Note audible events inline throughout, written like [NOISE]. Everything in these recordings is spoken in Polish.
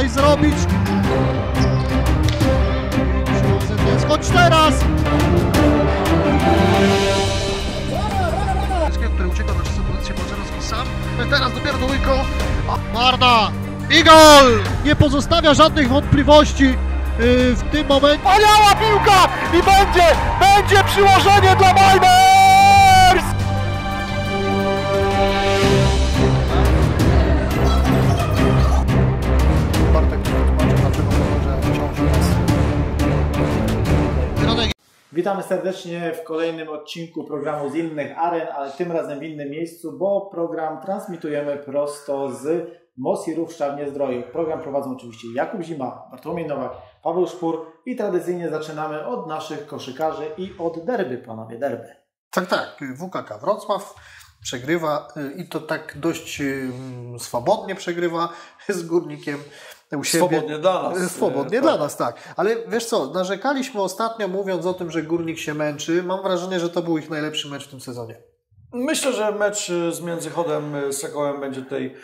coś zrobić. Chodź teraz! który ucieka na czystą pozycję Boczerowski sam. Teraz dopiero do Łyko. Marna! I gol! Nie pozostawia żadnych wątpliwości yy, w tym momencie. Wspaniała piłka! I będzie! Będzie przyłożenie dla Miners! Witamy serdecznie w kolejnym odcinku programu z innych aren, ale tym razem w innym miejscu, bo program transmitujemy prosto z Mosirów w Szczawnie Zdroju. Program prowadzą oczywiście Jakub Zima, Bartłomiej Nowak, Paweł Szpur i tradycyjnie zaczynamy od naszych koszykarzy i od derby, panowie, derby. Tak, tak. WKK Wrocław przegrywa y, i to tak dość swobodnie przegrywa z górnikiem u siebie. Swobodnie dla nas. Y, Swobodnie Tak. dla nas, tak. Ale wiesz co, narzekaliśmy ostatnio mówiąc o tym, że górnik się męczy. Mam wrażenie, że to był ich najlepszy mecz w tym sezonie. Myślę, że mecz y, z Międzychodem, y, Sokołem będzie tutaj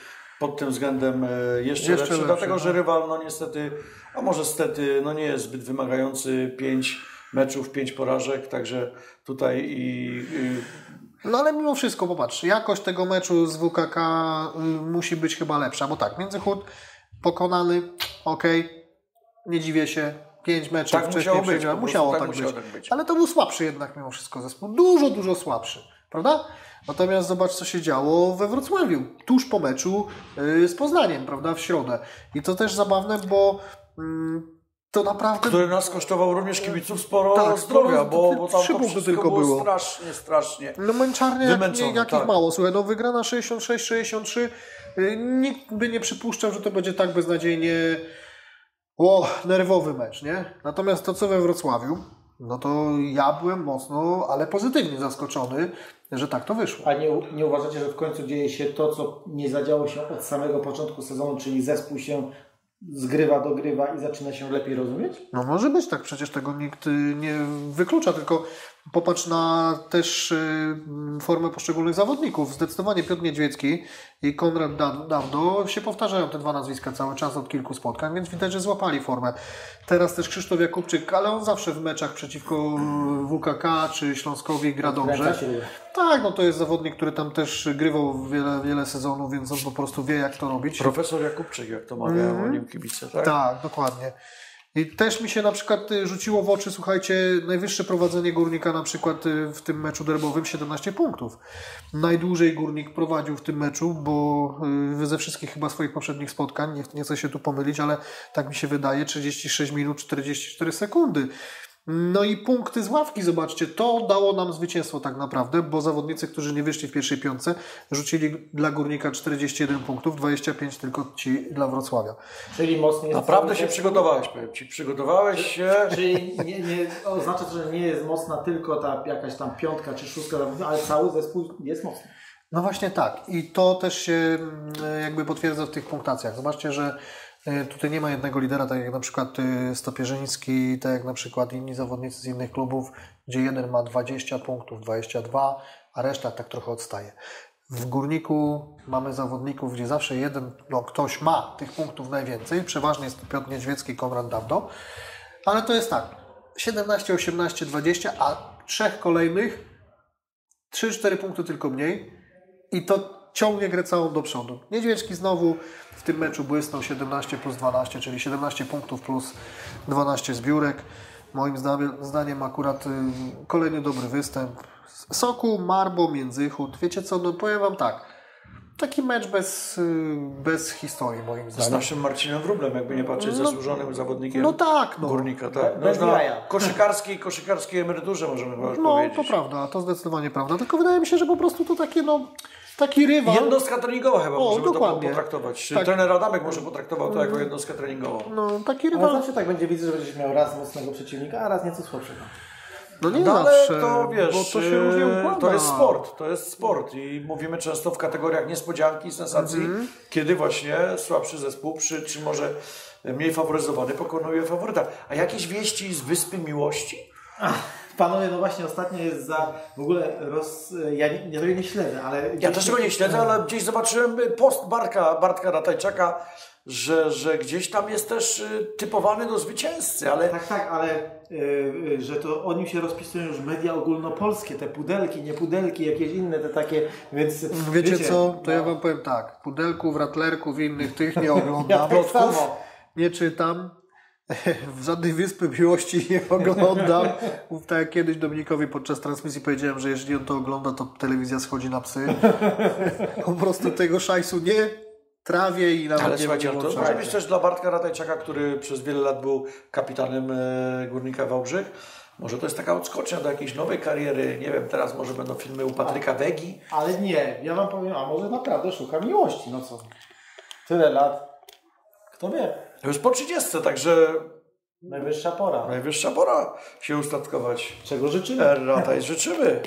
pod tym względem jeszcze, Jeszcze lepszy, lepszy, dlatego no. że rywal, no niestety, a może stety, no nie jest zbyt wymagający. Pięć meczów, pięć porażek, także tutaj i, i No ale mimo wszystko, popatrz, jakość tego meczu z WKK y, musi być chyba lepsza, bo tak, Międzychód pokonany, okej, nie dziwię się, pięć meczów tak wcześniej musiało być. prostu musiało tak tak musiało być. tak być. Ale to był słabszy jednak mimo wszystko zespół, dużo, dużo słabszy, prawda? Natomiast zobacz, co się działo we Wrocławiu, tuż po meczu y, z Poznaniem, prawda, w środę. I to też zabawne, bo mm, to naprawdę... Który nas kosztował również kibiców sporo Tak, zdrowia, bo, bo tam trzy to punkty wszystko tylko było, było. strasznie, strasznie. No męczarnie jak, nie, jakich tak. mało. Słuchaj, no wygrana 66-63. y, Nikt by nie przypuszczał, że to będzie tak beznadziejnie o, nerwowy mecz, nie? Natomiast to, co we Wrocławiu, no to ja byłem mocno, ale pozytywnie zaskoczony, że tak to wyszło. A nie, nie uważacie, że w końcu dzieje się to, co nie zadziało się od samego początku sezonu, czyli zespół się zgrywa, dogrywa i zaczyna się lepiej rozumieć? No może być tak, przecież tego nikt y, nie wyklucza, tylko popatrz na też y, formę poszczególnych zawodników. Zdecydowanie Piotr Niedźwiecki i Konrad Da- Dawdo się powtarzają te dwa nazwiska cały czas od kilku spotkań, więc widać, że złapali formę. Teraz też Krzysztof Jakubczyk, ale on zawsze w meczach przeciwko WKK czy Śląskowi gra dobrze. Tak, no to jest zawodnik, który tam też grywał wiele, wiele sezonów, więc on po prostu wie jak to robić. Profesor Jakubczyk, jak to mawiają o nim kibice, tak? Tak, dokładnie. I też mi się na przykład y, rzuciło w oczy, słuchajcie, najwyższe prowadzenie górnika na przykład y, w tym meczu derbowym 17 punktów. Najdłużej górnik prowadził w tym meczu, bo y, ze wszystkich chyba swoich poprzednich spotkań, nie, nie chcę się tu pomylić, ale tak mi się wydaje, 36 minut 44 sekundy. No i punkty z ławki, zobaczcie, to dało nam zwycięstwo tak naprawdę, bo zawodnicy, którzy nie wyszli w pierwszej piątce, rzucili dla Górnika 41 punktów, 25 tylko ci dla Wrocławia. Czyli mocniej jest Naprawdę się przygotowałeś, powiem Ci. Przygotowałeś się. Czyli nie, nie, oznacza to, że nie jest mocna tylko ta jakaś tam piątka czy szóstka, ale cały zespół jest mocny. No właśnie tak. I to też się mm, jakby potwierdza w tych punktacjach. Zobaczcie, że tutaj nie ma jednego lidera, tak jak na przykład y, Stopierzyński, tak jak na przykład inni zawodnicy z innych klubów, gdzie jeden ma 20 punktów, 22, a reszta tak trochę odstaje. W Górniku mamy zawodników, gdzie zawsze jeden, no ktoś ma tych punktów najwięcej. Przeważnie jest to Piotr Niedźwiecki, Konrad Dawdo. Ale to jest tak, 17, 18, 20, a trzech kolejnych 3-4 punkty tylko mniej i to ciągnie grę całą do przodu. Niedźwiecki znowu w tym meczu błysnął 17 plus 12, czyli 17 punktów plus 12 zbiórek. Moim zdaniem, akurat y, kolejny dobry występ. Soku, Marbo, Międzychód. Wiecie co, no powiem Wam tak. Taki mecz bez, bez historii moim Z zdaniem. naszym Marcinem Wróblem, jakby nie patrzeć, No- zasłużonym zawodnikiem No tak, no. górnika. Tak. No, Bez na jaja. koszykarskiej, koszykarskiej emeryturze możemy No powiedzieć. to prawda, to zdecydowanie prawda. Tylko wydaje mi się, że po prostu to takie no, taki rywal. Jednostka treningowa chyba O, możemy dokładnie. to potraktować. Tak. Trener Adamek może potraktował to jako jednostkę treningową. No taki Ale rywal. zawsze tak będzie widzę, że będziesz miał raz mocnego przeciwnika, a raz nieco słabszego. No nie No ale zawsze, to wiesz, bo to się różnie e, układa. to jest sport, to jest sport i mówimy często w kategoriach niespodzianki, sensacji, Mhm. kiedy właśnie słabszy zespół, przy, czy może mniej faworyzowany pokonuje faworyta. A jakieś wieści z Wyspy Miłości? Panowie, no właśnie ostatnio jest za w ogóle roz... Ja nie, ja tego nie śledzę, ale... Ja też tego nie śledzę, ale gdzieś zobaczyłem post Bartka, Bartka Ratajczaka, że, że gdzieś tam jest też y, typowany do zwycięzcy, ale Tak, tak, ale y, y, że to o nim się rozpisują już media ogólnopolskie, te pudelki, nie pudelki, jakieś inne te takie, więc... Wiecie, co? To no, ja wam powiem tak. Pudelków, ratlerków i innych tych nie [LAUGHS] Ja oglądam. tak samo. nie czytam. [LAUGHS] W żadnej wyspy miłości nie oglądam. Mów tak jak kiedyś Dominikowi podczas transmisji powiedziałem, że jeżeli on to ogląda, to telewizja schodzi na psy. [LAUGHS] Po prostu tego szajsu nie trawię i nawet Ale nie słuchajcie, to może być też dla Bartka Ratajczaka, który przez wiele lat był kapitanem e, Górnika Wałbrzych. Może to jest taka odskocznia do jakiejś nowej kariery. Nie wiem, teraz może będą filmy u Patryka Wegi. Ale nie, ja wam powiem, a może naprawdę szuka miłości, no co? Tyle lat. Kto wie? Już po 30, także Najwyższa pora. najwyższa pora się ustatkować. Czego życzymy? Rataj życzymy.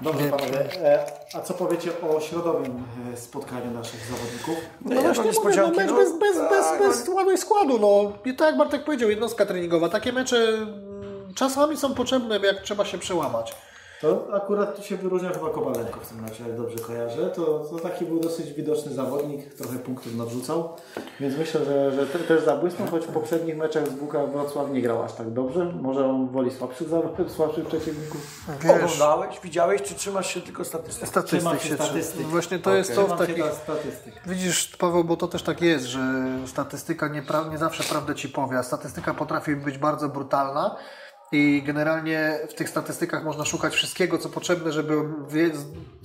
Dobrze panowie, e, a co powiecie o środowym e, spotkaniu naszych zawodników? No, No właśnie to mówię, no mecz no, bez, bez, tak, bez, no, bez składu i składu. No. I tak jak Bartek powiedział, jednostka treningowa. Takie mecze mm, czasami są potrzebne, jak trzeba się przełamać. To akurat tu się wyróżnia chyba Kowalenko w tym meczu, jak dobrze kojarzę. To, to taki był dosyć widoczny zawodnik, trochę punktów nadrzucał, więc myślę, że, że te, też zabłysnął, choć w poprzednich meczach z Buka Wrocław nie grał aż tak dobrze. Może on woli słabszych, [LAUGHS] słabszych przeciwników. Oglądałeś, widziałeś, czy trzymasz się tylko statystyk? Statystyk Trzymam się statystyk. Właśnie to jest to w takich... Widzisz, Paweł, bo to też tak jest, że statystyka nie, pra- nie zawsze prawdę ci powie, a statystyka potrafi być bardzo brutalna i generalnie w tych statystykach można szukać wszystkiego, co potrzebne, żeby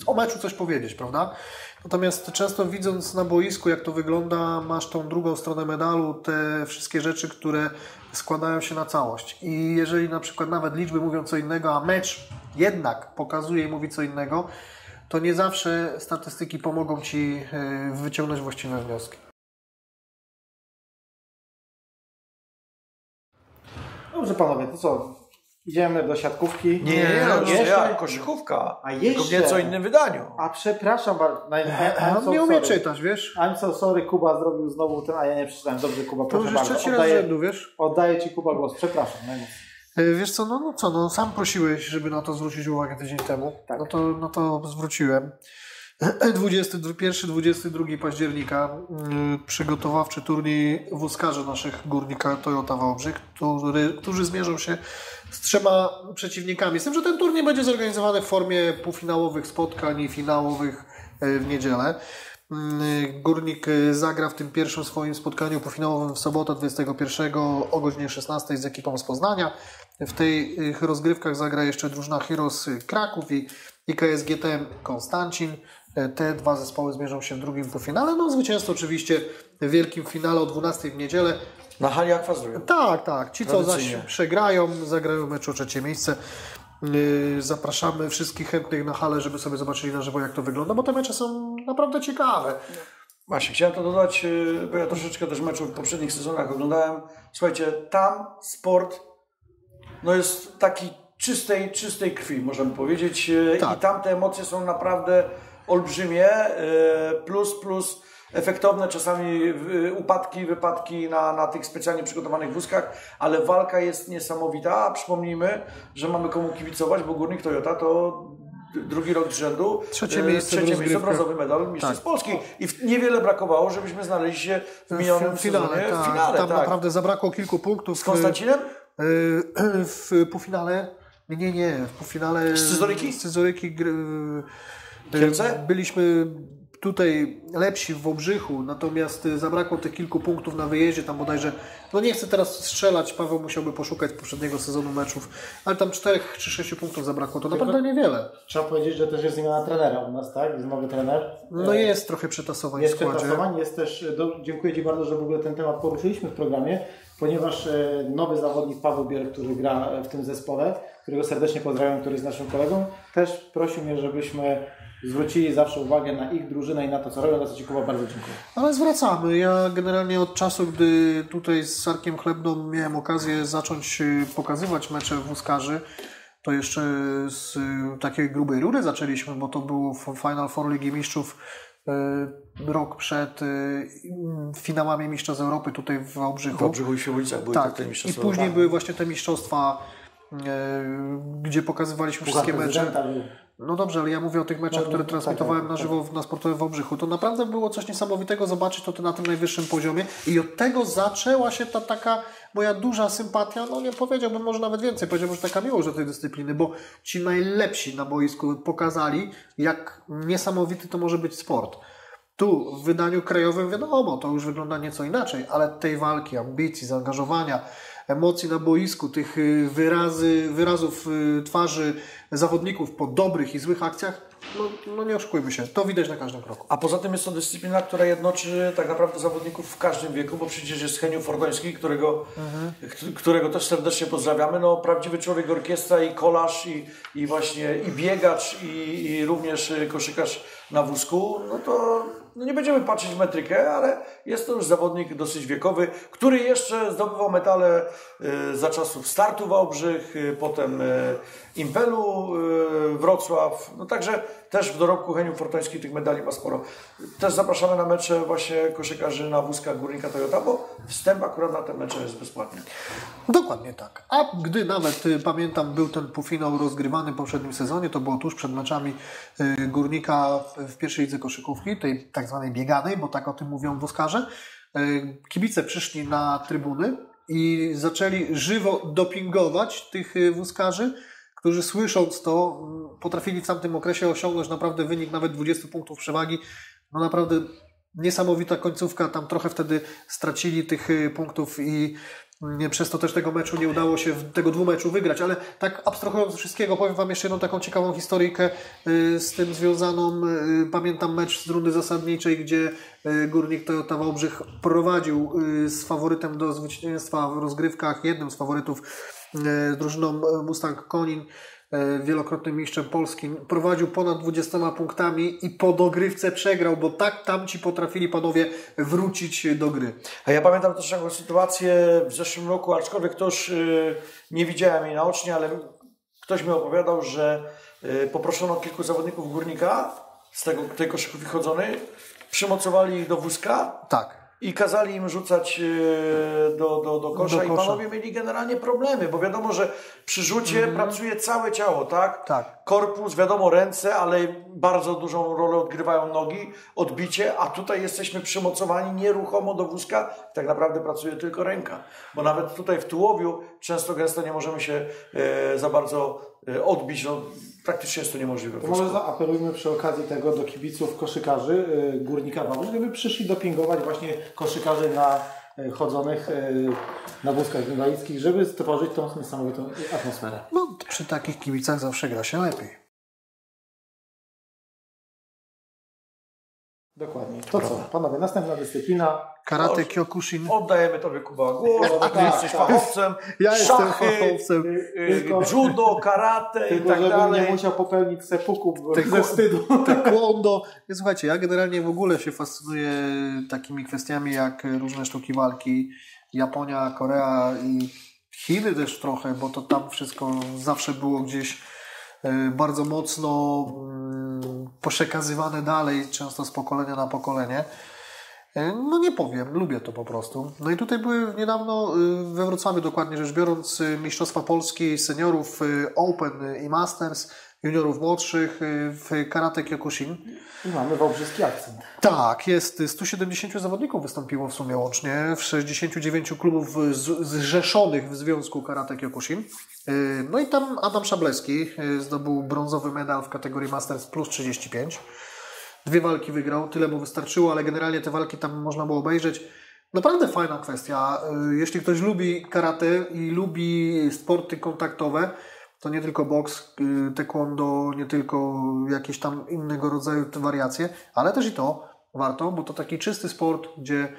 o meczu coś powiedzieć, prawda? Natomiast często widząc na boisku, jak to wygląda, masz tą drugą stronę medalu, te wszystkie rzeczy, które składają się na całość. I jeżeli na przykład nawet liczby mówią co innego, a mecz jednak pokazuje i mówi co innego, to nie zawsze statystyki pomogą Ci y, wyciągnąć właściwe wnioski. Dobrze panowie, to co? Idziemy do siatkówki. Nie, nie, nie, no, jeszcze? ja, koszykówka. A Tylko jeszcze? w nieco innym wydaniu. A przepraszam bardzo. na- A I'm on so nie umie sorry. czytać, wiesz? I'm so sorry, Kuba zrobił znowu ten, a ja nie przeczytałem. Dobrze, Kuba, To proszę już bardzo. trzeci raz Oddaję, rzędu, wiesz? oddaję Ci Kuba głos. Przepraszam. najmocniej. Y, Wiesz co, no, no co, no sam prosiłeś, żeby na to zwrócić uwagę tydzień temu. Tak. No, to, no to zwróciłem. [CLEARS THROAT] 21-22 października y, przygotowawczy turniej wózkarzy naszych górnika Toyota Wałbrzych, który, którzy zmierzą się z trzema przeciwnikami. Z tym, że ten turniej będzie zorganizowany w formie półfinałowych spotkań i finałowych y, w niedzielę. Y, Górnik y, zagra w tym pierwszym swoim spotkaniu półfinałowym w sobotę 21 o godzinie 16 z ekipą z Poznania. W tych rozgrywkach zagra jeszcze drużyna Heroes Kraków i, i KSGT Konstancin. E, Te dwa zespoły zmierzą się w drugim półfinale. No zwycięzca oczywiście w wielkim finale o 12 w niedzielę. Na hali Akwazdroju. Tak, tak. Ci, co zaś przegrają, zagrają mecz o trzecie miejsce. Yy, Zapraszamy wszystkich chętnych na halę, żeby sobie zobaczyli na żywo, jak to wygląda, bo te mecze są naprawdę ciekawe. Właśnie, chciałem to dodać, yy, bo ja troszeczkę też meczów w poprzednich sezonach oglądałem. Słuchajcie, tam sport no jest taki czystej, czystej krwi, możemy powiedzieć. Yy, Tak. I tam te emocje są naprawdę olbrzymie. yy, Plus, plus efektowne czasami yy, upadki, wypadki na, na tych specjalnie przygotowanych wózkach, ale walka jest niesamowita. Przypomnijmy, że mamy komu kibicować, bo Górnik Toyota to drugi rok z rzędu. Trzecie yy, miejsce w trzecie miejsce, brązowy medal Mistrzostw Tak. Polski. I w, niewiele brakowało, żebyśmy znaleźli się w minionym w finale, sezonie tak. w finale. Tam tak. naprawdę zabrakło kilku punktów. Z Konstancinem? Yy, [CLEARS THROAT] W półfinale. Nie, nie, nie. W półfinale. Scyzoryki? Scyzoryki gry- Kielce? Byliśmy tutaj lepsi w Wałbrzychu, natomiast y, zabrakło tych kilku punktów na wyjeździe, tam bodajże, no nie chcę teraz strzelać, Paweł musiałby poszukać poprzedniego sezonu meczów, ale tam czterech czy sześciu punktów zabrakło, to naprawdę niewiele. Trzeba powiedzieć, że też jest zmiana trenera u nas, tak? Jest nowy trener. No E, jest trochę przetasowań w Jest składzie. przepracowań, jest też, do, dziękuję Ci bardzo, że w ogóle ten temat poruszyliśmy w programie, ponieważ e, nowy zawodnik Paweł Biel, który gra w tym zespole, którego serdecznie pozdrawiam, który jest naszym kolegą, też prosił mnie, żebyśmy zwrócili zawsze uwagę na ich drużynę i na to, co robią, co Ci Kuba bardzo dziękuję. Ale zwracamy. Ja generalnie od czasu, gdy tutaj z Sarkiem Chlebną miałem okazję zacząć y, pokazywać mecze wózkarzy, to jeszcze z y, takiej grubej rury zaczęliśmy, bo to był f- Final Four Ligi Mistrzów y, rok przed finałami Mistrzostw Europy tutaj w Wałbrzychu. W Wałbrzychu i Świebodzicach były Tak, te i mistrzostwa. później Europy. były właśnie te mistrzostwa gdzie pokazywaliśmy wszystkie mecze. No dobrze, ale ja mówię o tych meczach, no, które no, transmitowałem tak, na tak, żywo tak. na Sportowym Wałbrzychu. To naprawdę było coś niesamowitego zobaczyć to na tym najwyższym poziomie i od tego zaczęła się ta taka moja duża sympatia, no nie powiedziałbym może nawet więcej, powiedziałbym, że taka miłość do tej dyscypliny, bo ci najlepsi na boisku pokazali, jak niesamowity to może być sport. Tu w wydaniu krajowym wiadomo, to już wygląda nieco inaczej, ale tej walki, ambicji, zaangażowania, emocji na boisku, tych y, wyrazy, wyrazów y, twarzy zawodników po dobrych i złych akcjach, no, no nie oszukujmy się, to widać na każdym kroku. A poza tym jest to dyscyplina, która jednoczy tak naprawdę zawodników w każdym wieku, bo przecież jest Heniu Fordoński, którego, mhm. którego też serdecznie pozdrawiamy. No, prawdziwy człowiek orkiestra i kolarz, i, i właśnie i biegacz, i, i również y, koszykarz na wózku. No to no nie będziemy patrzeć w metrykę, ale jest to już zawodnik dosyć wiekowy, który jeszcze zdobywał medale y, za czasów startu Wałbrzych, y, potem y, Impelu Wrocław. No także też w dorobku Heniu Fortoński tych medali ma sporo. Też zapraszamy na mecze właśnie koszykarzy na wózkach Górnika Toyota, bo wstęp akurat na te mecze jest bezpłatny. Dokładnie tak. A gdy nawet, y, pamiętam, był ten półfinał rozgrywany w poprzednim sezonie, to było tuż przed meczami y, Górnika w pierwszej lidze koszykówki, tej tak zwanej bieganej, bo tak o tym mówią wózkarze. Y, kibice przyszli na trybuny i zaczęli żywo dopingować tych wózkarzy, którzy słysząc to, mm, potrafili w tamtym okresie osiągnąć naprawdę wynik nawet 20 punktów przewagi. No naprawdę niesamowita końcówka, tam trochę wtedy stracili tych y, punktów i mm, przez to też tego meczu nie udało się, tego dwumeczu wygrać, ale tak abstrahując wszystkiego, powiem Wam jeszcze jedną taką ciekawą historyjkę y, z tym związaną. Y, pamiętam mecz z rundy zasadniczej, gdzie Górnik Toyota Wałbrzych prowadził z faworytem do zwycięstwa w rozgrywkach, jednym z faworytów drużyną Mustang Konin, e, wielokrotnym mistrzem polskim, prowadził ponad 20 punktami i po dogrywce przegrał, bo tak tamci potrafili panowie wrócić do gry. A ja pamiętam też taką sytuację w zeszłym roku, aczkolwiek to już e, nie widziałem jej naocznie, ale ktoś mi opowiadał, że poproszono kilku zawodników górnika z tego, tej koszykówki chodzonej, przymocowali ich do wózka. Tak i kazali im rzucać e, do, do, do, kosza, do kosza i panowie mieli generalnie problemy, bo wiadomo, że przy rzucie mm. pracuje całe ciało, tak? Tak. Korpus, wiadomo, ręce, ale bardzo dużą rolę odgrywają nogi, odbicie, a tutaj jesteśmy przymocowani nieruchomo do wózka, tak naprawdę pracuje tylko ręka, bo nawet tutaj w tułowiu często gęsto nie możemy się e, za bardzo e, odbić, no, praktycznie jest to niemożliwe. To może zaapelujmy przy okazji tego do kibiców koszykarzy y, Górnika Wałbrzych, żeby przyszli dopingować właśnie koszykarzy na chodzonych y, na wózkach inwalidzkich, żeby stworzyć tą niesamowitą atmosferę. No, przy takich kibicach zawsze gra się lepiej. Dokładnie. To, to co, panowie, następna dyscyplina. Karate Kyokushin. Oddajemy Tobie Kuba głos, bo Ty jesteś tak. fachowcem. Ja jestem fachowcem. Judo, karate tylko, i tak dalej. nie musiał popełnić sepuku ze wstydu. Taekwondo. Słuchajcie, ja generalnie w ogóle się fascynuję takimi kwestiami jak różne sztuki walki. Japonia, Korea i Chiny też trochę, bo to tam wszystko zawsze było gdzieś bardzo mocno mm, przekazywane dalej, często z pokolenia na pokolenie. E, no nie powiem, lubię to po prostu. No i tutaj były niedawno we Wrocławiu, dokładnie rzecz biorąc, Mistrzostwa Polski seniorów Open i Masters, juniorów młodszych w karate Kyokushin. I mamy wałbrzyski akcent. Tak, jest 170 zawodników wystąpiło w sumie łącznie, w 69 klubów zrzeszonych w Związku Karate Kyokushin. Y, no i tam Adam Szableski y, zdobył brązowy medal w kategorii Masters plus 35. Dwie walki wygrał, tyle mu wystarczyło, ale generalnie te walki tam można było obejrzeć. Naprawdę fajna kwestia. Y, jeśli ktoś lubi karate i lubi sporty kontaktowe, to nie tylko boks, taekwondo, nie tylko jakieś tam innego rodzaju wariacje, ale też i to warto, bo to taki czysty sport, gdzie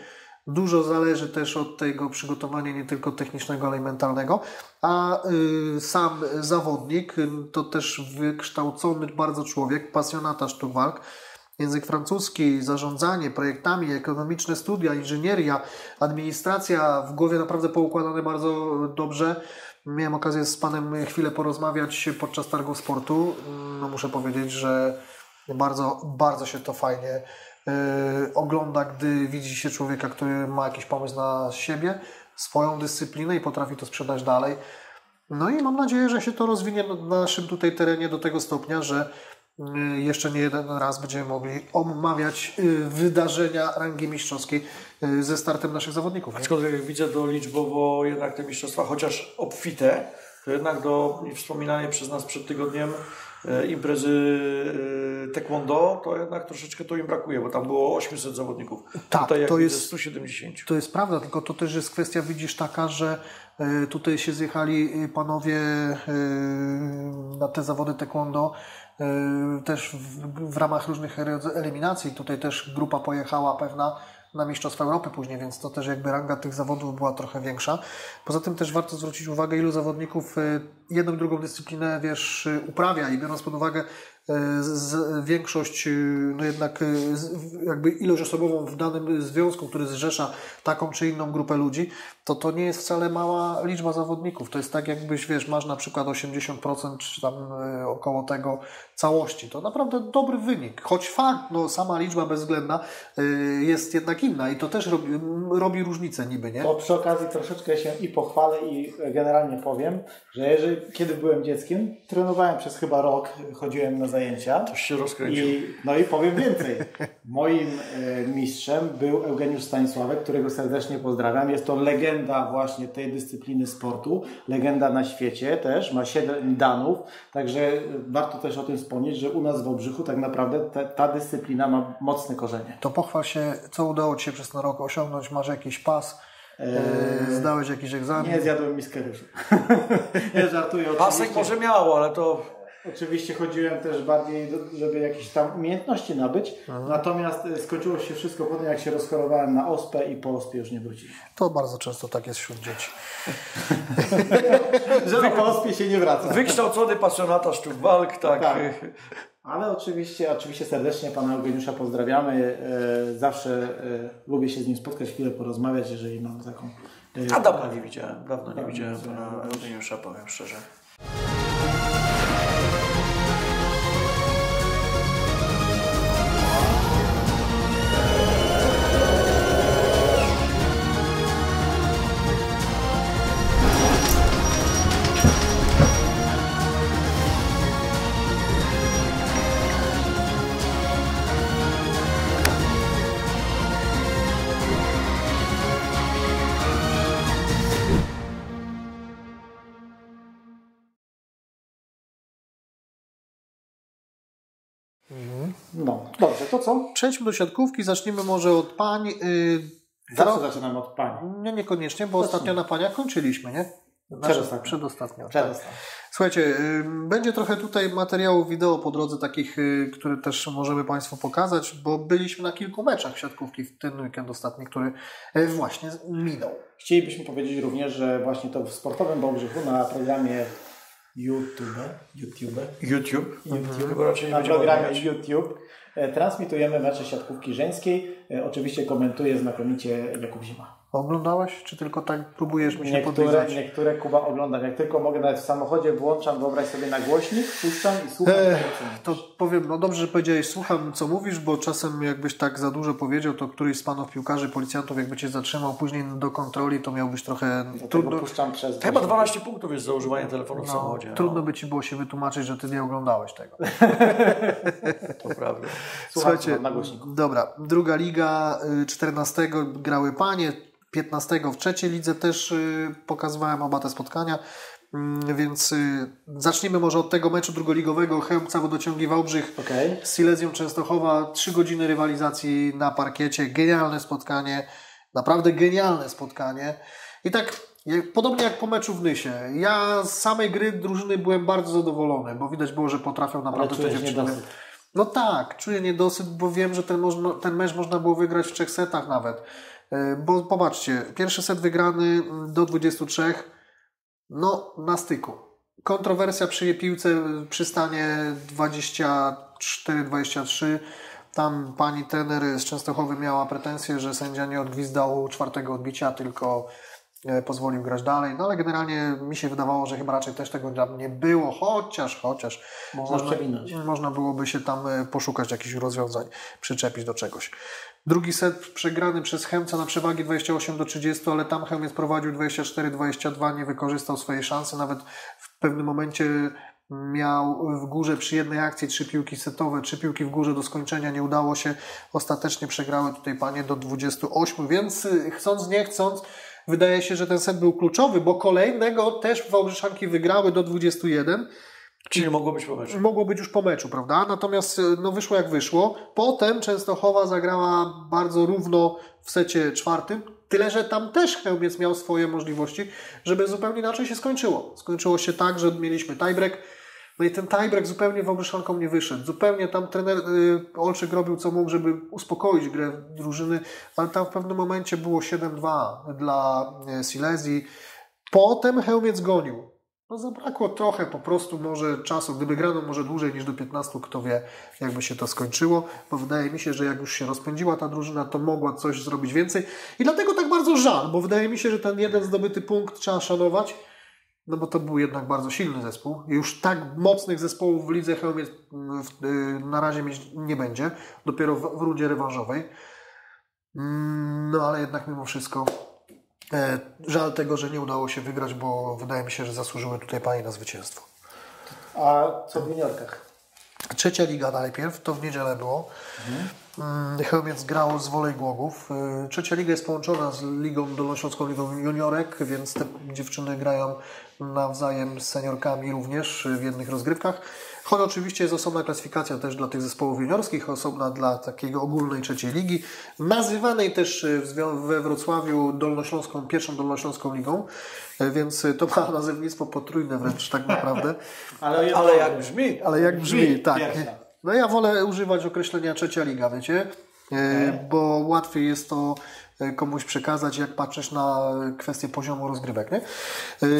Dużo zależy też od tego przygotowania nie tylko technicznego, ale i mentalnego, a y, sam zawodnik y, to też wykształcony bardzo człowiek, pasjonata sztuk walk. Język francuski, zarządzanie projektami, ekonomiczne studia, inżynieria, administracja w głowie naprawdę poukładane bardzo dobrze. Miałem okazję z Panem chwilę porozmawiać podczas targu sportu. No muszę powiedzieć, że bardzo, bardzo się to fajnie Yy, ogląda, gdy widzi się człowieka, który ma jakiś pomysł na siebie, swoją dyscyplinę i potrafi to sprzedać dalej. No i mam nadzieję, że się to rozwinie na naszym tutaj terenie do tego stopnia, że jeszcze nie jeden raz będziemy mogli omawiać y, wydarzenia rangi mistrzowskiej y, ze startem naszych zawodników. Nie? Aczkolwiek jak widzę to liczbowo jednak te mistrzostwa, chociaż obfite, to jednak do wspominanej przez nas przed tygodniem imprezy taekwondo, to jednak troszeczkę to im brakuje, bo tam było 800 zawodników. Tak, Tutaj jak to jest- 170. To jest prawda, tylko to też jest kwestia, widzisz, taka, że y, tutaj się zjechali y, panowie y, na te zawody taekwondo y, też w, w ramach różnych eliminacji. Tutaj też grupa pojechała pewna na Mistrzostwa Europy później, więc to też jakby ranga tych zawodów była trochę większa. Poza tym też warto zwrócić uwagę, ilu zawodników y, jedną drugą dyscyplinę, wiesz, uprawia i biorąc pod uwagę z, z, większość, y, no jednak w- jakby ilość osobową w danym związku, który zrzesza taką czy inną grupę ludzi, to to nie jest wcale mała liczba zawodników. To jest tak jakbyś, wiesz, masz na przykład 80% czy tam około tego całości. To naprawdę dobry wynik. Choć fakt, no sama liczba bezwzględna jest jednak inna i to też robi, robi różnicę niby, nie? To przy okazji troszeczkę się i pochwalę i generalnie powiem, że jeżeli, kiedy byłem dzieckiem, trenowałem przez chyba rok, chodziłem na zajęcia. Coś się rozkręcił. I, no i powiem więcej. Moim e, mistrzem był Eugeniusz Stanisławek, którego serdecznie pozdrawiam. Jest to legenda właśnie tej dyscypliny sportu, legenda na świecie też, ma 7 danów, także e, warto też o tym wspomnieć, że u nas w Obrzychu tak naprawdę ta, ta dyscyplina ma mocne korzenie. To pochwal się, co udało Ci się przez ten rok osiągnąć. Masz jakiś pas, yy, zdałeś jakiś egzamin. Nie zjadłem miskę ryżu. [LAUGHS] nie żartuję Pasek może miało, ale to Oczywiście chodziłem też bardziej, żeby jakieś tam umiejętności nabyć, natomiast e, skończyło się wszystko po tym, jak się rozchorowałem na ospę i po ospie już nie wróciłem. To bardzo często tak jest wśród dzieci. [LAUGHS] Że po ospie się nie wraca. wykształcony pasjonata sztuk walk, tak. Tak. Ale oczywiście, oczywiście serdecznie pana Eugeniusza pozdrawiamy. E, Zawsze e, lubię się z nim spotkać, chwilę porozmawiać, jeżeli mam taką... e, A dawno nie widziałem, dawno nie Dawno widziałem pana widziałem. Eugeniusza, powiem szczerze. Co? Przejdźmy do siatkówki, zacznijmy może od pań. Yy, Zawsze tro- zaczynamy od pani. Nie, niekoniecznie, bo ostatnio na paniach kończyliśmy, nie? Przedostatnio. Przedostatnio. tak. Przedostatnio. Słuchajcie, y, będzie trochę tutaj materiałów wideo po drodze, takich, y, które też możemy Państwu pokazać, bo byliśmy na kilku meczach siatkówki w ten weekend ostatni, który y, właśnie minął. Chcielibyśmy powiedzieć również, że właśnie to w sportowym Wałbrzychu na programie YouTube, YouTube, YouTube. YouTube. Nie na programie. YouTube e, transmitujemy mecze siatkówki żeńskiej. E, Oczywiście komentuje znakomicie Jakub Zima. Oglądałeś, czy tylko tak próbujesz mi się Niektóre, podlizać? niektóre Kuba oglądam. Jak tylko mogę, nawet w samochodzie włączam, wyobraź sobie na głośnik, puszczam i słucham. To powiem, no dobrze, że powiedziałeś, słucham co mówisz, bo czasem jakbyś tak za dużo powiedział, to któryś z panów piłkarzy, policjantów jakby cię zatrzymał później do kontroli, to miałbyś trochę trudno, puszczam przez Chyba głośnik. 12 punktów jest za używanie telefonu w no, samochodzie. trudno by ci było się wytłumaczyć, że ty nie oglądałeś tego. [LAUGHS] To prawda. Słucham, słucham na głośniku. Dobra, druga liga, y, 14 grały panie, 15 w trzeciej lidze też y, pokazywałem oba te spotkania, Mm, więc y, zacznijmy może od tego meczu drugoligowego Chełmca Wodociągi Wałbrzych Okej. z Silesią Częstochowa, 3 godziny rywalizacji na parkiecie, genialne spotkanie, naprawdę genialne spotkanie i tak Podobnie jak po meczu w Nysie. Ja z samej gry drużyny byłem bardzo zadowolony, bo widać było, że potrafią naprawdę te dziewczyny. No tak, czuję niedosyt, bo wiem, że ten, można, ten mecz można było wygrać w trzech setach nawet. E, Bo popatrzcie, pierwszy set wygrany mm, do 23, no na styku. Kontrowersja przy piłce przy stanie 24-23. Tam pani trener z Częstochowy miała pretensję, że sędzia nie odgwizdał czwartego odbicia, tylko e, pozwolił grać dalej. No ale generalnie mi się wydawało, że chyba raczej też tego tam nie było, chociaż, chociaż Można przewinąć. można byłoby się tam e, poszukać jakichś rozwiązań, przyczepić do czegoś. Drugi set przegrany przez Chemca na przewagi 28 do 30, ale tam Chemiec prowadził 24-22, nie wykorzystał swojej szansy. Nawet w pewnym momencie miał w górze przy jednej akcji trzy piłki setowe, trzy piłki w górze do skończenia, nie udało się. Ostatecznie przegrały tutaj panie do 28, więc y, chcąc nie chcąc, wydaje się, że ten set był kluczowy, bo kolejnego też Wałbrzeszanki wygrały do 21. Czyli mogło być po meczu. Mogło być już po meczu, prawda? Natomiast y, no, wyszło jak wyszło. Potem Częstochowa zagrała bardzo równo w secie czwartym, tyle że tam też Chełmiec miał swoje możliwości, żeby zupełnie inaczej się skończyło. Skończyło się tak, że mieliśmy tiebreak, no i ten tiebreak zupełnie Wałbrzeszankom nie wyszedł. Zupełnie tam trener y, Olczyk robił co mógł, żeby uspokoić grę drużyny, ale tam w pewnym momencie było 7-2 dla y, Silesii. Potem Chełmiec gonił. No zabrakło trochę po prostu może czasu. Gdyby grano może dłużej niż do 15, kto wie, jakby się to skończyło, bo wydaje mi się, że jak już się rozpędziła ta drużyna, to mogła coś zrobić więcej. I dlatego tak bardzo żal, bo wydaje mi się, że ten jeden zdobyty punkt trzeba szanować, no bo to był jednak bardzo silny zespół. Już tak mocnych zespołów w lidze Chełmiec w- y, na razie mieć nie będzie, dopiero w, w rundzie rewanżowej. Mm, No ale jednak mimo wszystko żal tego, że nie udało się wygrać, bo wydaje mi się, że zasłużyły tutaj panie na zwycięstwo. A co w juniorkach? Trzecia liga najpierw, to w niedzielę było. Mm, Chełmiec grał z Wolej Głogów. Y, Trzecia liga jest połączona z Ligą Dolnośląską Ligą Juniorek, więc te dziewczyny grają nawzajem z seniorkami również w jednych rozgrywkach. Choć oczywiście jest osobna klasyfikacja też dla tych zespołów juniorskich, osobna dla takiego ogólnej trzeciej ligi, nazywanej też zwią- we Wrocławiu Dolnośląską, pierwszą Dolnośląską Ligą, Y, więc y, to ma [LAUGHS] nazewnictwo potrójne wręcz tak naprawdę. [LAUGHS] Ale, Ale jak brzmi? Ale jak brzmi, Brzmi, tak. pierwsza. No ja wolę używać określenia trzecia liga, wiecie? E, Bo łatwiej jest to e, komuś przekazać, jak patrzysz na kwestię poziomu rozgrywek, nie?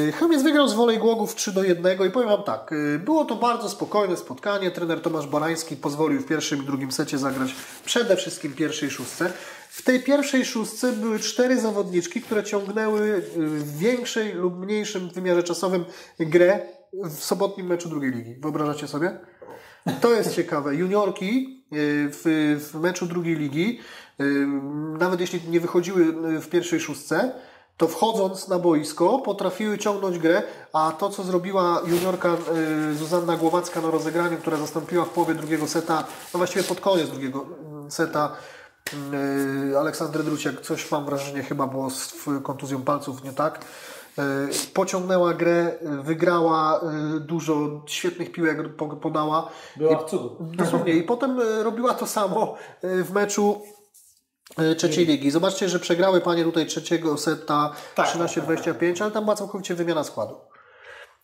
E, Chełmiec wygrał z Wolej Głogów 3 do 1 i powiem Wam tak, e, było to bardzo spokojne spotkanie. Trener Tomasz Barański pozwolił w pierwszym i drugim secie zagrać przede wszystkim pierwszej szóstce. W tej pierwszej szóstce były cztery zawodniczki, które ciągnęły e, w większej lub mniejszym wymiarze czasowym grę w sobotnim meczu drugiej ligi. Wyobrażacie sobie? To jest ciekawe. Juniorki w, w meczu drugiej ligi, nawet jeśli nie wychodziły y, w pierwszej szóstce, to wchodząc na boisko potrafiły ciągnąć grę, a to co zrobiła juniorka y, Zuzanna Głowacka na rozegraniu, która zastąpiła w połowie drugiego seta, no właściwie pod koniec drugiego mm, seta y, Aleksandrę Druciak, coś mam wrażenie chyba było z kontuzją palców nie tak. Pociągnęła grę, wygrała dużo świetnych piłek, po- podała. Była. Dosłownie. I potem robiła to samo w meczu trzeciej ligi. Zobaczcie, że przegrały panie tutaj trzeciego seta Tak, 13-25, ale tam była całkowicie wymiana składu.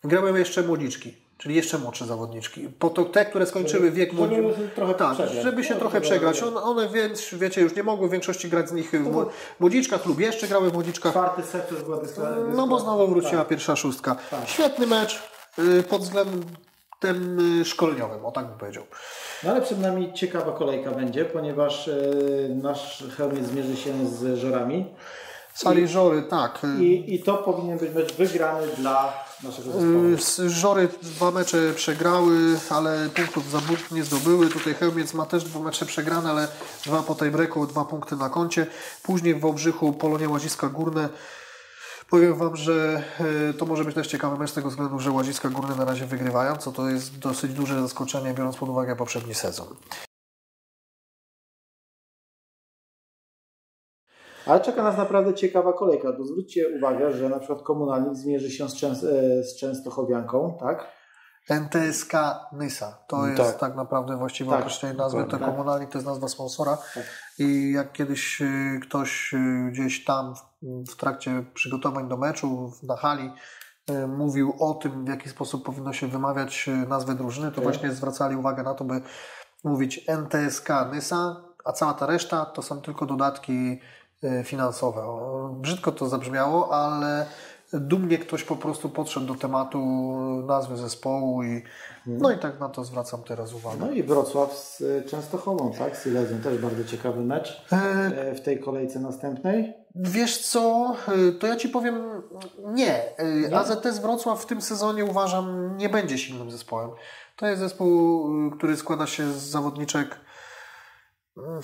Grały jeszcze młodziczki, czyli jeszcze młodsze zawodniczki. Po to te, które skończyły wiek młodzi... trochę Tak, przegrać. żeby się No, trochę przegrać. wiadomo. One, więc, wiecie, już nie mogły w większości grać z nich w mło- młodziczkach lub jeszcze grały w młodziczkach. Czwarty set już była. No bo znowu wróciła pierwsza szóstka. Świetny mecz y, pod względem y, szkoleniowym, o tak bym powiedział. No ale przed nami ciekawa kolejka będzie, ponieważ e, nasz Chełmiec zmierzy się z Żorami Sali Żory, tak. y, i, i to powinien być mecz wygrany dla naszego zespołu. y, z- Żory dwa mecze przegrały, ale punktów za punkt nie zdobyły. Tutaj Chełmiec ma też dwa mecze przegrane, ale dwa po tej breaku, dwa punkty na koncie. Później w Wałbrzychu Polonia Łaziska Górne. Powiem Wam, że y, to może być też ciekawy mecz z tego względu, że Łaziska Górne na razie wygrywają, co to jest dosyć duże zaskoczenie, biorąc pod uwagę poprzedni sezon. Ale czeka nas naprawdę ciekawa kolejka, bo zwróćcie uwagę, że na przykład Komunalnik zmierzy się z, Częs- e, z Częstochowianką, tak? NTSK Nysa. To jest Tak. tak, naprawdę właściwe Tak, określenie nazwy. To dokładnie. komunalnik to jest nazwa sponsora. Tak. I jak kiedyś y, ktoś gdzieś tam w, w trakcie przygotowań do meczu na hali y, mówił o tym, w jaki sposób powinno się wymawiać y, nazwę drużyny, to Tak. właśnie zwracali uwagę na to, by mówić NTSK Nysa, a cała ta reszta to są tylko dodatki y, finansowe. Brzydko to zabrzmiało, ale dumnie ktoś po prostu podszedł do tematu nazwy zespołu i no i tak na to zwracam teraz uwagę. No i Wrocław z e, Częstochową, tak? Z Silesią też bardzo ciekawy mecz E, e, w tej kolejce następnej. Wiesz co, to ja Ci powiem nie. Y, AZS Wrocław w tym sezonie uważam nie będzie silnym zespołem. To jest zespół, który składa się z zawodniczek mm,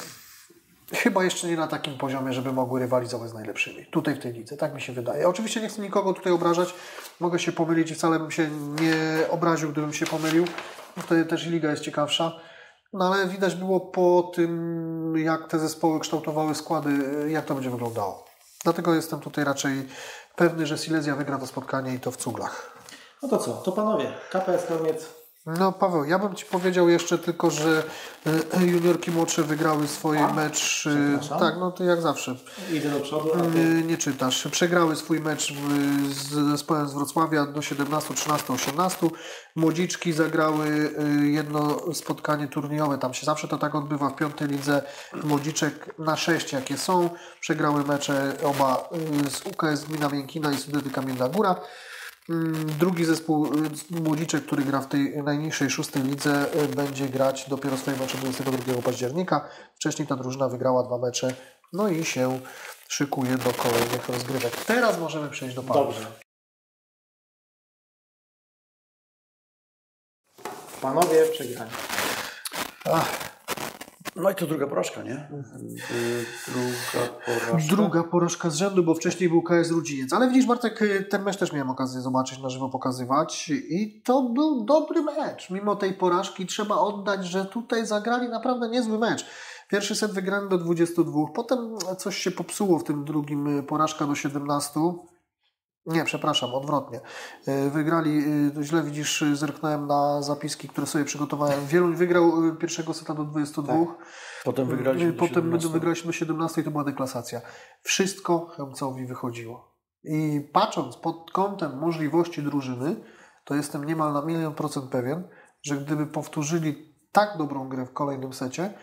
chyba jeszcze nie na takim poziomie, żeby mogły rywalizować z najlepszymi. Tutaj w tej lidze, tak mi się wydaje. Oczywiście nie chcę nikogo tutaj obrażać, mogę się pomylić i wcale bym się nie obraził, gdybym się pomylił. Wtedy też i liga jest ciekawsza. No ale widać było po tym, jak te zespoły kształtowały składy, jak to będzie wyglądało. Dlatego jestem tutaj raczej pewny, że Silesia wygra to spotkanie i to w cuglach. No to co, to panowie, KPS Chełmiec no Paweł, ja bym Ci powiedział jeszcze tylko, że e, juniorki młodsze wygrały swój A? mecz. e. Tak, no to jak zawsze. idę do przodu, E, ty... Nie czytasz. Przegrały swój mecz z zespołem z Wrocławia do 17, 13, 18. Młodziczki zagrały e, jedno spotkanie turniejowe. Tam się zawsze to tak odbywa w piątej lidze. Młodziczek na sześć jakie są. Przegrały mecze oba e, z UKS Gmina Więkina i Sudety Kamienna Góra. Mm, Drugi zespół y, Młodziczek, który gra w tej najniższej szóstej lidze, y, będzie grać dopiero swoje mecze 22 października. Wcześniej ta drużyna wygrała dwa mecze, no i się szykuje do kolejnych rozgrywek. Teraz możemy przejść do pauzy. Dobrze. Panowie przegrani. No i to druga porażka, nie? Druga porażka. Druga porażka z rzędu, bo wcześniej był KS Rudziniec. Ale widzisz Bartek, y, ten mecz też miałem okazję zobaczyć, na żywo pokazywać i to był dobry mecz. Mimo tej porażki trzeba oddać, że tutaj zagrali naprawdę niezły mecz. Pierwszy set wygrany do 22, potem coś się popsuło w tym drugim, y, porażka do 17. Nie, przepraszam, odwrotnie. Y, Wygrali, y, źle widzisz, y, zerknąłem na zapiski, które sobie przygotowałem. Wieluń wygrał pierwszego seta do 22. Potem wygraliśmy do Potem 17. wygraliśmy do 17 i to była deklasacja. Wszystko Chemcowi wychodziło. I patrząc pod kątem możliwości drużyny, to jestem niemal na milion procent pewien, że gdyby powtórzyli tak dobrą grę w kolejnym secie,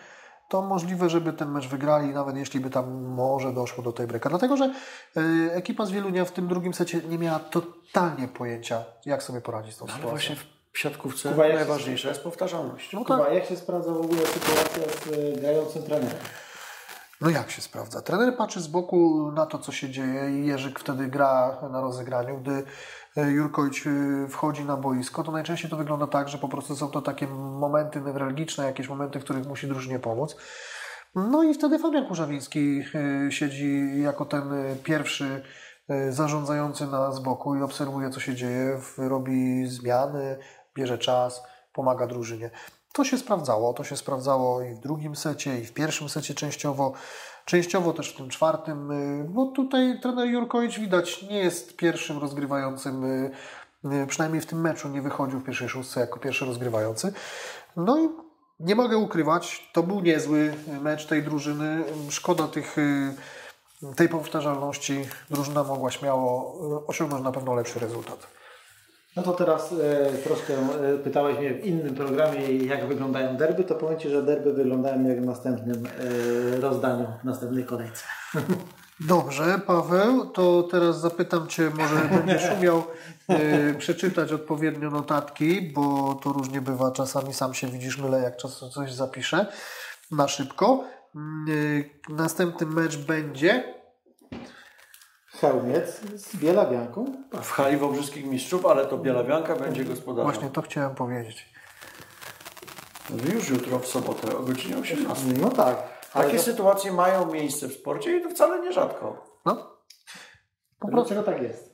to możliwe, żeby ten mecz wygrali, nawet jeśli by tam może doszło do tej breaka. Dlatego, że y, ekipa z Wielunia w tym drugim secie nie miała totalnie pojęcia, jak sobie poradzić z tą Ale sytuacją. właśnie w siatkówce Kuba, najważniejsza jest powtarzalność. No tak. Kuba, jak się sprawdza w ogóle sytuacja z y, grającym trenerem? No jak się sprawdza? Trener patrzy z boku na to, co się dzieje i Jerzyk wtedy gra na rozegraniu. Gdy Jurkowicz e, wchodzi na boisko, to najczęściej to wygląda tak, że po prostu są to takie momenty newralgiczne, jakieś momenty, w których musi drużynie pomóc. No i wtedy Fabian Kurzawiński e, siedzi jako ten e, pierwszy e, zarządzający na z boku i obserwuje, co się dzieje, robi zmiany, bierze czas, pomaga drużynie. To się sprawdzało, to się sprawdzało i w drugim secie, i w pierwszym secie częściowo, częściowo też w tym czwartym, y, bo tutaj trener Jurkowicz widać nie jest pierwszym rozgrywającym, y, y, przynajmniej w tym meczu nie wychodził w pierwszej szóstce jako pierwszy rozgrywający. No i nie mogę ukrywać, to był niezły mecz tej drużyny. Szkoda tych, tej powtarzalności. Drużyna mogła śmiało osiągnąć na pewno lepszy rezultat. No to teraz e, troszkę e, pytałeś mnie w innym programie, jak wyglądają derby, to powiem Ci, że derby wyglądają jak w następnym e, rozdaniu, w następnej kolejce. [LAUGHS] Dobrze, Paweł, to teraz zapytam Cię, może będziesz [LAUGHS] umiał e, przeczytać odpowiednio notatki, bo to różnie bywa, czasami sam się widzisz mylę, jak czasem coś zapiszę na szybko. Mm, e, Następny mecz będzie Chełmiec z Bielawianką. W hali Wałbrzyskich Mistrzów, ale to Bielawianka będzie gospodarzem. Właśnie to chciałem powiedzieć. Już jutro w sobotę o godzinie 18. No tak. Takie to, sytuacje mają miejsce w sporcie i to wcale nierzadko. No, po prostu, dlaczego tak jest?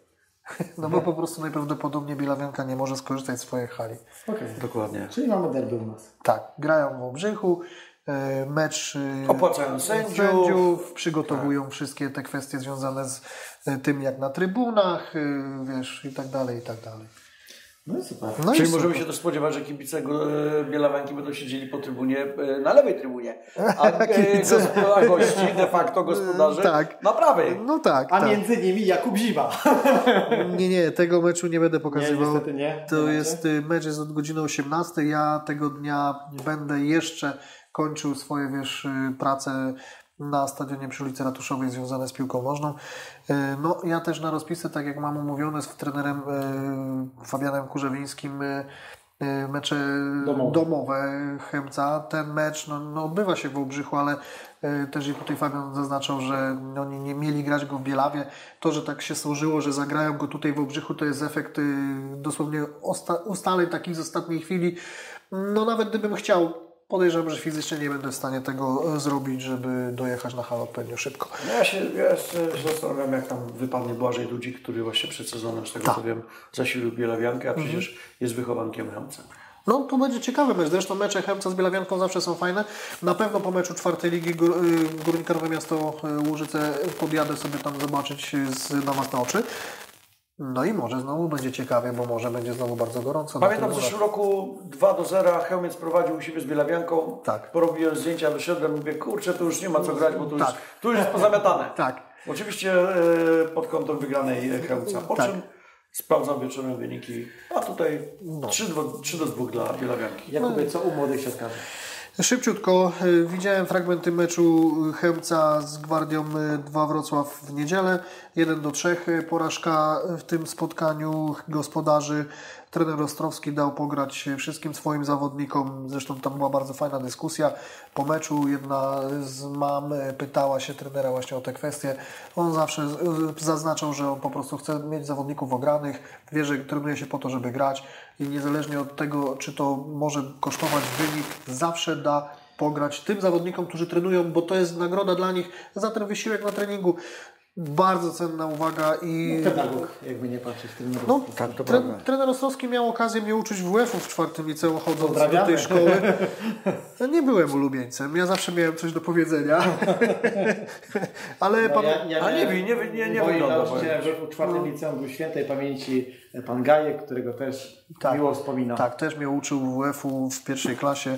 no bo po prostu najprawdopodobniej Bielawianka nie może skorzystać z swojej hali. Okej. Dokładnie. Czyli mamy derby u nas. Tak, grają w Obrzychu, mecz e, Opłacają sędziów. sędziów, przygotowują wszystkie te kwestie związane z e, tym, jak na trybunach, e, wiesz, i tak dalej, i tak dalej. No i super. No Czyli i możemy super. się też spodziewać, że kibice e, Bielawianki będą siedzieli po trybunie, e, na lewej trybunie, a, [LAUGHS] e, a gości, de facto gospodarze, Tak. na prawej. No tak, A tak. między nimi Jakub Zima. [LAUGHS] Nie, nie, tego meczu nie będę Nie, pokazywał. niestety nie. To Nie jest, y, mecz jest od godziny 18. Ja tego dnia będę jeszcze kończył swoje, wiesz, y, prace na stadionie przy ulicy Ratuszowej związane z piłką nożną. Y, No, ja też na rozpisy, tak jak mam umówione z trenerem y, Fabianem Kurzewińskim, mecze Domowe. domowe Chemca. Ten mecz no, no, odbywa się w Wałbrzychu, ale y, też i tutaj Fabian zaznaczał, że oni nie mieli grać go w Bielawie. To, że tak się służyło, że zagrają go tutaj w Wałbrzychu, to jest efekt y, dosłownie osta- ustaleń takich z ostatniej chwili. No nawet gdybym chciał podejrzewam, że fizycznie nie będę w stanie tego e, zrobić, żeby dojechać na hal odpowiednio szybko. No Ja się, ja się zastanawiam, jak tam wypadnie Błażej Ludzik, który właśnie przed sezonem, z tego Tak. co wiem, zasilił Bielawiankę, a przecież jest wychowankiem Chemca. No to będzie ciekawy mecz. Zresztą mecze Chemca z Bielawianką zawsze są fajne. Na pewno po meczu czwartej ligi Gór, y, Górnik Nowe Miasto Łużyce podjadę sobie tam zobaczyć z, na własne oczy. No i może znowu będzie ciekawie, bo może będzie znowu bardzo gorąco. Pamiętam w zeszłym roku 2 do 0 Chełmiec prowadził u siebie z Bielawianką. Tak. Porobiłem zdjęcia, wyszedłem, mówię, kurczę, tu już nie ma co grać, bo tu, już, Tak. tu już jest pozamiatane. [LAUGHS] Tak. Oczywiście e, pod kątem wygranej Chełmca. Po Tak. czym sprawdzam wieczorem wyniki, a tutaj No. 3, do, 3 do 2 dla Bielawianki. Jakubie, co u młodych siatkarzy? Szybciutko, y, widziałem fragmenty meczu Chemca z Gwardią y, 2 Wrocław w niedzielę. 1 do 3 y, porażka w tym spotkaniu gospodarzy. Trener Ostrowski dał pograć wszystkim swoim zawodnikom. Zresztą tam była bardzo fajna dyskusja. Po meczu jedna z mam y, pytała się trenera właśnie o te kwestie. On zawsze y, zaznaczał, że on po prostu chce mieć zawodników ogranych. Wie, że trenuje się po to, żeby grać i niezależnie od tego, czy to może kosztować wynik, zawsze da pograć tym zawodnikom, którzy trenują, bo to jest nagroda dla nich za ten wysiłek na treningu. Bardzo cenna uwaga i Pedagog, jakby nie patrzeć tym no, Tak, to tre, trener Ostrowski miał okazję mnie uczyć WF-u w czwartym liceum, chodząc do tej szkoły. Nie byłem ulubieńcem, ja zawsze miałem coś do powiedzenia. [LAUGHS] Ale No, pan... ja, ja A nie nie nie- nie moim wygląda, nauczycielem powiem w czwartym liceum był świętej pamięci pan Gajek, którego też Tak. miło wspominam. Tak, też mnie uczył WF-u w pierwszej klasie.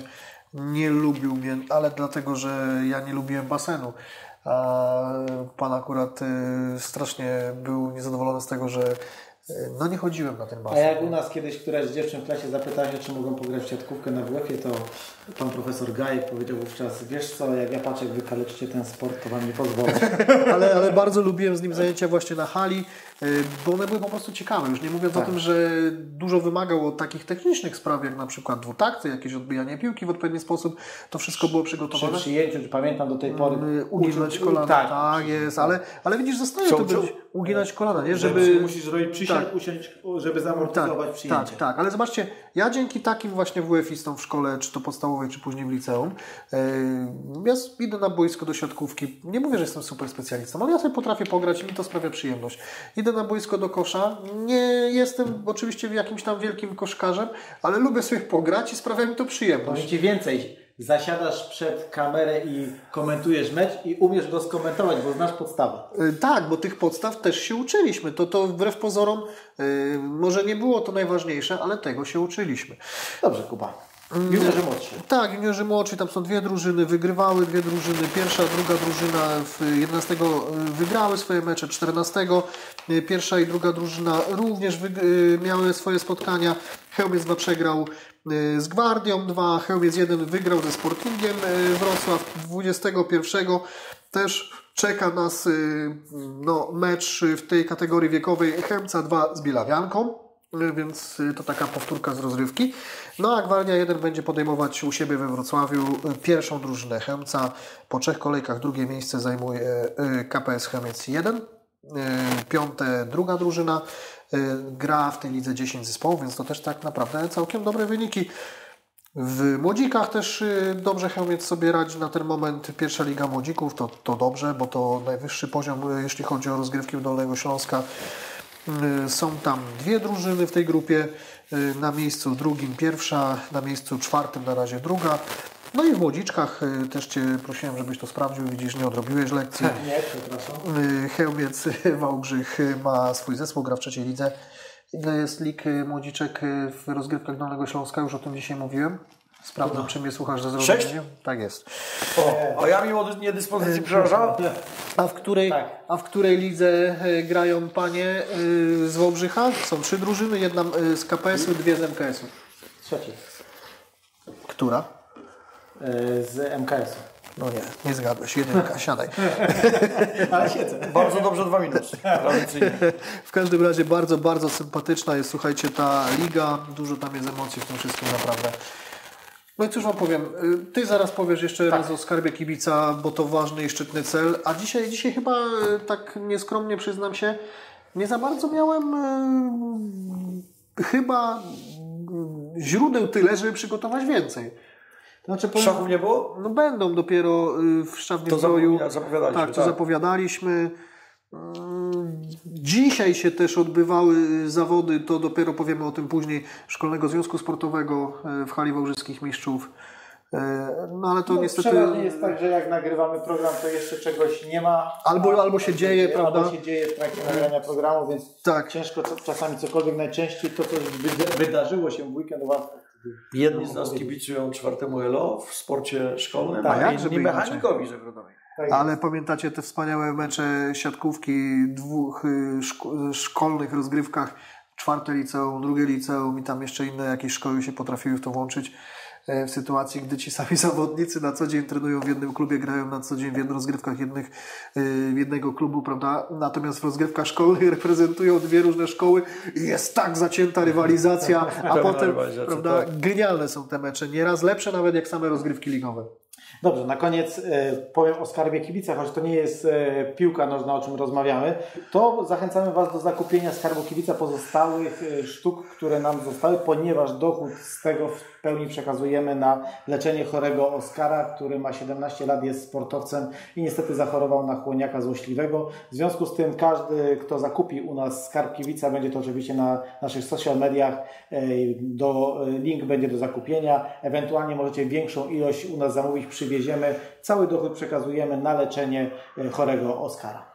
Nie lubił mnie, ale dlatego, że ja nie lubiłem basenu. A pan akurat y, strasznie był niezadowolony z tego, że y, no nie chodziłem na ten A basen. jak u nas kiedyś któraś z dziewczyn w klasie zapytała się, czy mogą pograć w siatkówkę na WF-ie, to pan profesor Gajek powiedział wówczas, wiesz co, jak ja patrzę, jak wy kaleczycie ten sport, to wam nie pozwolę. [LAUGHS] ale, ale bardzo lubiłem z nim zajęcia właśnie na hali, bo one były po prostu ciekawe. Już nie mówiąc Tak. o tym, że dużo wymagało od takich technicznych spraw, jak na przykład dwutakty, jakieś odbijanie piłki w odpowiedni sposób. To wszystko było Przy przygotowane. przyjęciu, pamiętam do tej pory, Y, Uginać kolana, Tak, tak, jest, ale, ale widzisz, zostaje to być uginać kolana, nie? żeby musisz zrobić przysiad, tak. usiąść, żeby tak, zamortyzować tak, przyjęcie. tak, ale zobaczcie, ja dzięki takim właśnie WF-istom w szkole, czy to podstawowej, czy później w liceum, yy, ja idę na boisko do siatkówki, nie mówię, że jestem super specjalistą, ale ja sobie potrafię pograć i mi to sprawia przyjemność. Idę na boisko do kosza, nie jestem oczywiście jakimś tam wielkim koszkarzem, ale lubię sobie pograć i sprawia mi to przyjemność. Powiem Ci więcej, zasiadasz przed kamerę i komentujesz mecz i umiesz go skomentować, bo znasz podstawę. Y, Tak, bo tych podstaw też się uczyliśmy. To, to wbrew pozorom y, może nie było to najważniejsze, ale tego się uczyliśmy. Dobrze, Kuba. Juniorzy młodszy. Tak, juniorzy młodsi, tam są dwie drużyny, wygrywały dwie drużyny. Pierwsza, druga drużyna w 11 wygrały swoje mecze, 14 y, pierwsza i druga drużyna również y, miały swoje spotkania. Chełmiec 2 przegrał y, z Gwardią 2, Chełmiec 1 wygrał ze Sportingiem y, Wrocław 21 też czeka nas y, no, mecz w tej kategorii wiekowej Chemca 2 z Bielawianką. Y, Więc y, to taka powtórka z rozrywki. No a Gwardia 1 będzie podejmować u siebie we Wrocławiu y, pierwszą drużynę Chemca. Po trzech kolejkach drugie miejsce zajmuje y, KPS Chemiec 1. Y, Piąte druga drużyna. Gra w tej lidze 10 zespołów, więc to też tak naprawdę całkiem dobre wyniki. W młodzikach też dobrze Chełmiec sobie radzi na ten moment. Pierwsza Liga Młodzików to, to dobrze, bo to najwyższy poziom, jeśli chodzi o rozgrywki Dolnego Śląska. Są tam dwie drużyny w tej grupie. Y, Na miejscu drugim pierwsza, na miejscu czwartym na razie druga. No i w młodziczkach y, też Cię prosiłem, żebyś to sprawdził. Widzisz, nie odrobiłeś lekcji. Nie, przepraszam. Y, Chełmiec [LAUGHS] Wałbrzych ma swój zespół, gra w trzeciej lidze. Ile jest lig młodziczek w rozgrywkach Dolnego Śląska? Już o tym dzisiaj mówiłem. Sprawdzam, czy mnie słuchasz ze zrozumieniem. Tak jest. O, a ja mimo niedyspozycji, przepraszam, A w której, Tak. a w której lidze y, grają panie y, z Wałbrzycha? Są trzy drużyny, jedna y, z KPS-u, dwie z MKS-u. Trzeci. Która? E, Z MKS-u. No nie, nie zgadłeś. Jedynka, siadaj. [LAUGHS] Ale siedzę. bardzo dobrze dwa minuty. W każdym razie bardzo, bardzo sympatyczna jest, słuchajcie, ta liga. Dużo tam jest emocji w tym wszystkim, naprawdę. No i cóż Wam powiem, y, Ty zaraz powiesz jeszcze raz o skarbie kibica, bo to ważny i szczytny cel, a dzisiaj, dzisiaj chyba, y, tak nieskromnie przyznam się, nie za bardzo miałem y, chyba źródeł tyle, żeby przygotować więcej. Znaczy, powiem, Szachów nie było? No będą dopiero w Szczawnie To zapowi- zapowiadaliśmy, Tak, to tak. zapowiadaliśmy. Dzisiaj się też odbywały y, zawody, to dopiero powiemy o tym później, Szkolnego Związku Sportowego y, w hali Wałbrzyskich Mistrzów. Y, No ale to no, niestety... Przeważnie jest tak, że jak nagrywamy program, to jeszcze czegoś nie ma. Albo- albo się dzieje, prawda? Albo się dzieje w trakcie nagrania programu, więc Tak. ciężko co- czasami cokolwiek, najczęściej to, co wyda- wydarzyło się w weekend. Jedni z nas kibicują czwartemu ELO w sporcie szkolnym, Tak, a jak inni mechanikowi żeglugowi. Tak Ale pamiętacie te wspaniałe mecze siatkówki dwóch y, szko- szkolnych rozgrywkach, czwarte liceum, drugie liceum i tam jeszcze inne jakieś szkoły się potrafiły w to włączyć e, w sytuacji, gdy ci sami [LAUGHS] zawodnicy na co dzień trenują w jednym klubie, grają na co dzień w jednych rozgrywkach jednych, y, jednego klubu, prawda? Natomiast w rozgrywkach szkolnych [LAUGHS] reprezentują dwie różne szkoły i jest tak zacięta rywalizacja, [LAUGHS] a potem, prawda, tak. genialne są te mecze, nieraz lepsze nawet jak same rozgrywki ligowe. Dobrze, na koniec e, powiem o skarbie kibica, choć to nie jest e, piłka nożna, o czym rozmawiamy, to zachęcamy Was do zakupienia skarbu kibica pozostałych e, sztuk, które nam zostały, ponieważ dochód z tego w pełni przekazujemy na leczenie chorego Oskara, który ma 17 lat, jest sportowcem i niestety zachorował na chłoniaka złośliwego. W związku z tym każdy, kto zakupi u nas skarb kibica, będzie to oczywiście na naszych social mediach, e, do, e, link będzie do zakupienia. Ewentualnie możecie większą ilość u nas zamówić, przywieziemy. Cały dochód przekazujemy na leczenie e, chorego Oskara.